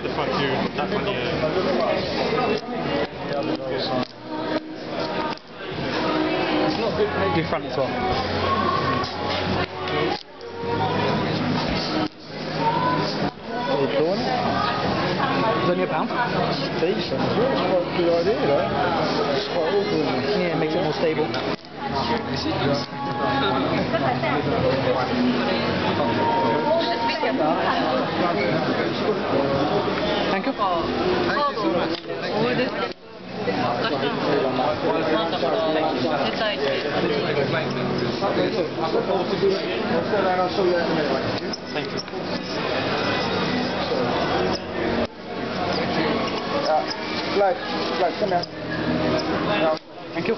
get the fuck you. Yeah. Do front as well. Only a pound? Decent. Yeah, good idea, though. It's quite awkward. Yeah, it makes it more stable. Thank you. Uh, Flag, come here. Thank you.